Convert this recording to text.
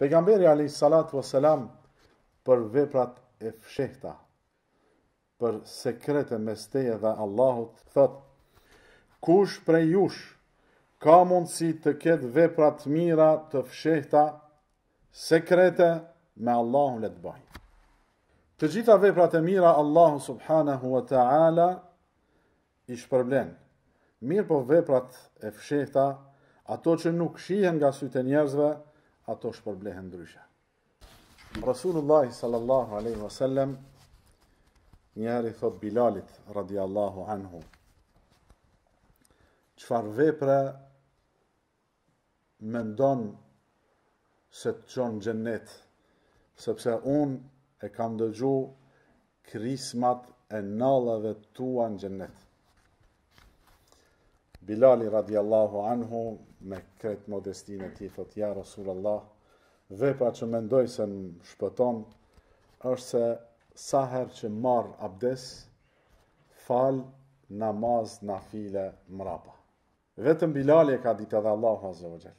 Pejgamberi alejhi salatu wa salam për veprat e fshehta, për sekrete mes teje dhe Allahut, thotë, kush prej jush ka mundësi të ketë vepra të mira të fshehta, sekrete me Allahun le të bëjë. Të gjitha veprat e mira Allahu subhanahu wa ta'ala i shpërblen. Mirëpo veprat e fshehta, ato që nuk shihen nga sytë e njerëzve, ato shpërblehen ndryshe. Rasulullah sallallahu alaihi wasallam njëherë i thotë Bilalit radiallahu anhu çfarë vepre mendon se të çon n'xhennet, sepse unë e kam dëgju krismën e nallave tua në xhennet. Bilali radiallahu anhu me krejt modestinë e tij thotë ja Rasulallah vepra që mendoj se më shpëton është se sa herë që marr abdes fal namaz nafile mrapa. Vetëm Bilali e ka dit edhe Allahu Azza wa Jall.